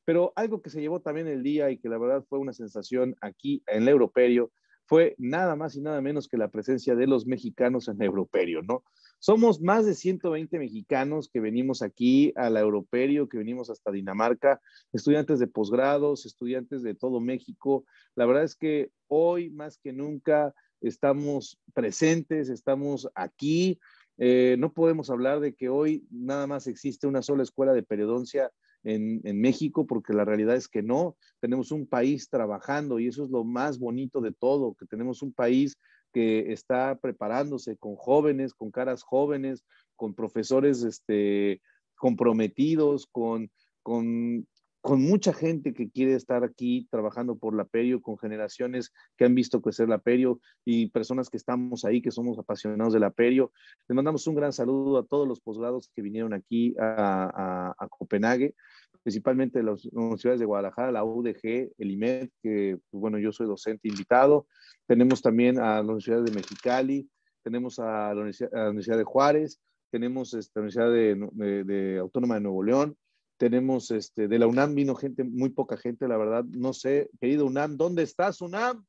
Pero algo que se llevó también el día y que la verdad fue una sensación aquí en el Europerio fue nada más y nada menos que la presencia de los mexicanos en el Europerio, ¿no? Somos más de 120 mexicanos que venimos aquí al Europerio, que venimos hasta Dinamarca, estudiantes de posgrados, estudiantes de todo México. La verdad es que hoy más que nunca estamos presentes, estamos aquí. Eh, no podemos hablar de que hoy nada más existe una sola escuela de periodoncia en, México, porque la realidad es que no, tenemos un país trabajando y eso es lo más bonito de todo, que tenemos un país que está preparándose con jóvenes, con caras jóvenes, con profesores este, comprometidos, con, con, con mucha gente que quiere estar aquí trabajando por la Perio, con generaciones que han visto crecer la Perio y personas que estamos ahí, que somos apasionados de la Perio. Les mandamos un gran saludo a todos los posgrados que vinieron aquí a, a Copenhague principalmente de las universidades de Guadalajara, la UDG, el IMED, que, pues, bueno, yo soy docente invitado. Tenemos también a la Universidad de Mexicali, tenemos a la Universidad, de Juárez, tenemos esta, la Universidad de, Autónoma de Nuevo León, tenemos este, de la UNAM vino gente, muy poca gente, la verdad, no sé, querido UNAM, ¿dónde estás UNAM?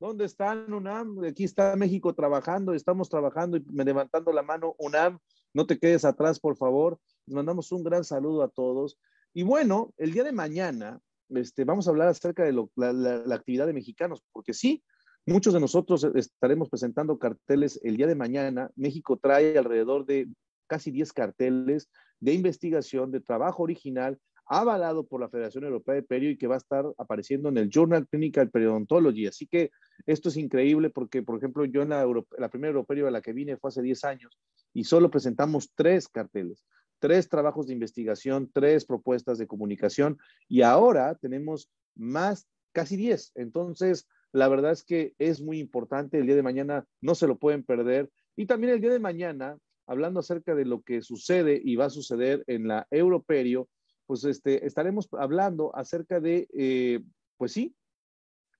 ¿Dónde están UNAM? Aquí está México trabajando, estamos trabajando y me levantando la mano, UNAM, no te quedes atrás, por favor. Les mandamos un gran saludo a todos. Y bueno, el día de mañana este, vamos a hablar acerca de la, actividad de mexicanos, porque sí, muchos de nosotros estaremos presentando carteles el día de mañana. México trae alrededor de casi 10 carteles de investigación, de trabajo original, avalado por la Federación Europea de Perio y que va a estar apareciendo en el Journal Clinical Periodontology. Así que esto es increíble porque, por ejemplo, yo en la, primera Europerio a la que vine fue hace 10 años y solo presentamos tres carteles tres trabajos de investigación, tres propuestas de comunicación y ahora tenemos más, casi diez. Entonces, la verdad es que es muy importante. El día de mañana no se lo pueden perder. Y también el día de mañana, hablando acerca de lo que sucede y va a suceder en la Europerio, pues este, estaremos hablando acerca de, eh, pues sí,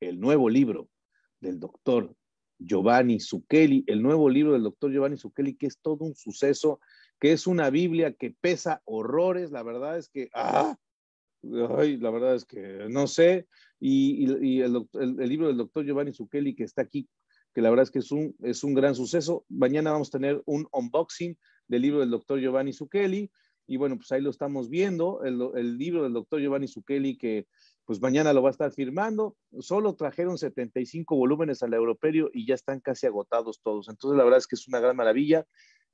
el nuevo libro del doctor Giovanni Zucchelli, el nuevo libro del doctor Giovanni Zucchelli, que es todo un suceso que es una Biblia que pesa horrores, la verdad es que, ah, ay, la verdad es que no sé, y, el, libro del doctor Giovanni Zucchelli que está aquí, que la verdad es que es un, es un gran suceso. Mañana vamos a tener un unboxing del libro del doctor Giovanni Zucchelli, y bueno, pues ahí lo estamos viendo, el, el libro del doctor Giovanni Zucchelli que pues mañana lo va a estar firmando. Solo trajeron 75 volúmenes al europeo y ya están casi agotados todos. Entonces, la verdad es que es una gran maravilla.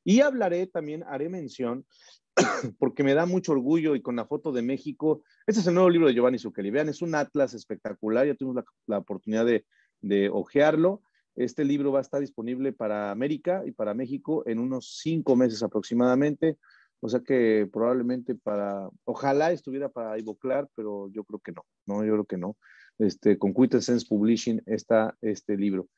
Y hablaré también, haré mención, porque me da mucho orgullo y con la foto de México. Este es el nuevo libro de Giovanni Zucchelli. Vean, es un atlas espectacular. Ya tuvimos la, oportunidad de, de ojearlo. Este libro va a estar disponible para América y para México en unos cinco meses aproximadamente. O sea que probablemente para, ojalá estuviera para Ivoclar, pero yo creo que no, no, yo creo que no. Este, con Quintessence Publishing está este libro.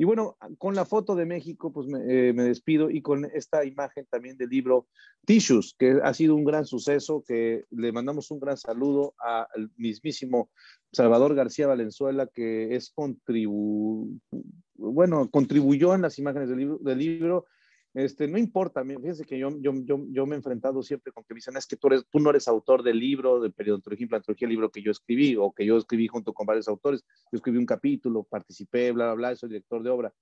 Y bueno, con la foto de México, pues eh, me, despido y con esta imagen también del libro Tissues, que ha sido un gran suceso, que le mandamos un gran saludo al mismísimo Salvador García Valenzuela, que es contribu bueno, contribuyó en las imágenes del libro, este, no importa, fíjense que yo, me he enfrentado siempre con que me dicen, es que tú, no eres autor del libro, de periodontología y implantología, el libro que yo escribí, o que yo escribí junto con varios autores. Yo escribí un capítulo, participé, bla, bla, bla, soy director de obra.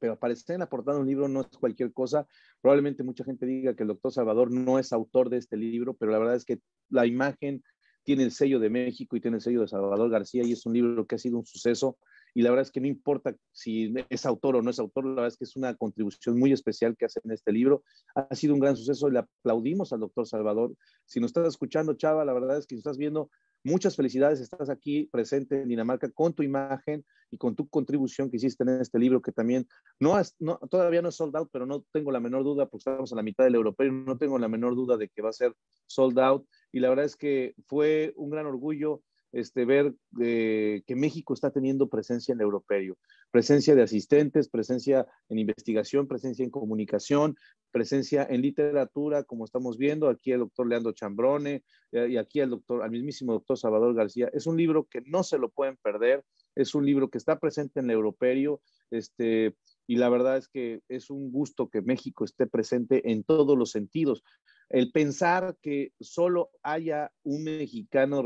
Pero aparecer en la portada de un libro no es cualquier cosa. Probablemente mucha gente diga que el doctor Salvador no es autor de este libro, pero la verdad es que la imagen tiene el sello de México y tiene el sello de Salvador García y es un libro que ha sido un suceso y la verdad es que no importa si es autor o no es autor, la verdad es que es una contribución muy especial que hace en este libro. Ha sido un gran suceso y le aplaudimos al doctor Salvador. Si nos estás escuchando, Chava, la verdad es que si estás viendo, Muchas felicidades, estás aquí presente en Dinamarca con tu imagen y con tu contribución que hiciste en este libro que también no, no todavía no es sold out, pero no tengo la menor duda, porque estamos a la mitad del europeo, no tengo la menor duda de que va a ser sold out. Y la verdad es que fue un gran orgullo este, ver que México está teniendo presencia en el europeo, presencia de asistentes, presencia en investigación, presencia en comunicación, presencia en literatura, como estamos viendo, aquí el doctor Leandro Chambrone eh, y aquí el doctor, al mismísimo doctor Salvador García. Es un libro que no se lo pueden perder, es un libro que está presente en el europeo, este, y la verdad es que es un gusto que México esté presente en todos los sentidos. El pensar que solo haya un mexicano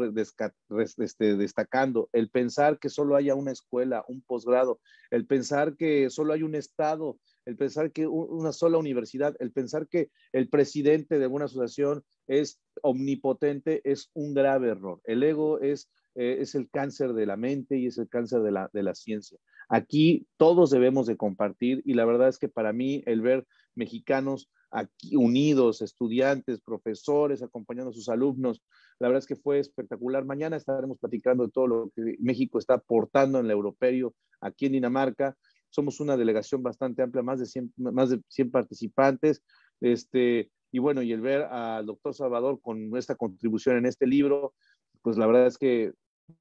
este, destacando, el pensar que solo haya una escuela, un posgrado, el pensar que solo hay un estado, el pensar que una sola universidad, el pensar que el presidente de una asociación es omnipotente, es un grave error. El ego es, eh, es el cáncer de la mente y es el cáncer de la, de la ciencia. Aquí todos debemos de compartir y la verdad es que para mí el ver mexicanos aquí unidos, estudiantes, profesores, acompañando a sus alumnos. La verdad es que fue espectacular. Mañana estaremos platicando de todo lo que México está aportando en el europeo aquí en Dinamarca. Somos una delegación bastante amplia, más de 100, más de 100 participantes. Este, y bueno, y el ver al doctor Salvador con nuestra contribución en este libro, pues la verdad es que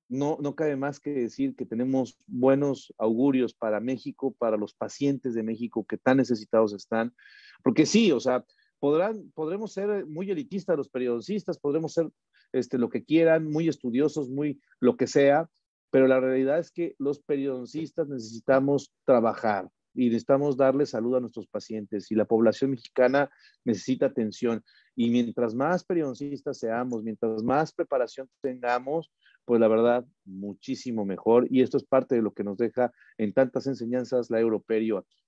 no, no cabe más que decir que tenemos buenos augurios para México, para los pacientes de México que tan necesitados están, porque sí, o sea, podrán, podremos ser muy elitistas los periodistas, podremos ser este, lo que quieran, muy estudiosos, muy lo que sea, pero la realidad es que los periodistas necesitamos trabajar y necesitamos darle salud a nuestros pacientes y la población mexicana necesita atención. Y mientras más periodistas seamos, mientras más preparación tengamos, pues la verdad, muchísimo mejor. Y esto es parte de lo que nos deja en tantas enseñanzas la Europerio aquí.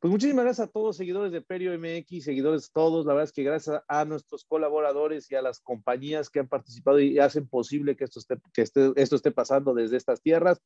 Pues muchísimas gracias a todos, seguidores de Perio MX, seguidores todos. La verdad es que gracias a nuestros colaboradores y a las compañías que han participado y hacen posible que esto esté, que esto esté pasando desde estas tierras.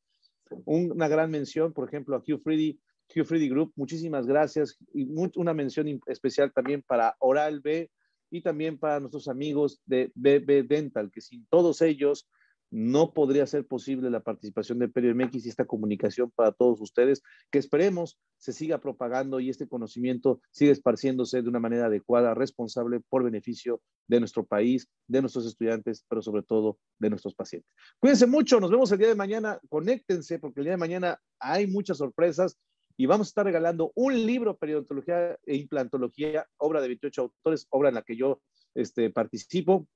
Una gran mención, por ejemplo, a Q Freedy, Freedy Group. Muchísimas gracias. Y una mención especial también para Oral B y también para nuestros amigos de BB Dental, que sin todos ellos no podría ser posible la participación del Perio MX y esta comunicación para todos ustedes, que esperemos se siga propagando y este conocimiento siga esparciéndose de una manera adecuada, responsable, por beneficio de nuestro país, de nuestros estudiantes, pero sobre todo de nuestros pacientes. Cuídense mucho, nos vemos el día de mañana, conéctense porque el día de mañana hay muchas sorpresas y vamos a estar regalando un libro, Periodontología e Implantología, obra de 28 autores, obra en la que yo este, participo,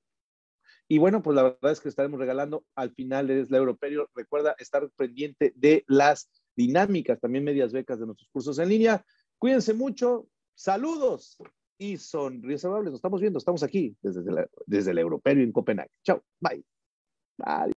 y bueno, pues la verdad es que estaremos regalando al final de la Europeo. Recuerda estar pendiente de las dinámicas, también medias becas de nuestros cursos en línea. Cuídense mucho, saludos y sonrisas amables. Nos estamos viendo, estamos aquí desde, desde el Europeo en Copenhague. Chao, bye. Bye.